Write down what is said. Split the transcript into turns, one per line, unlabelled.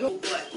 What?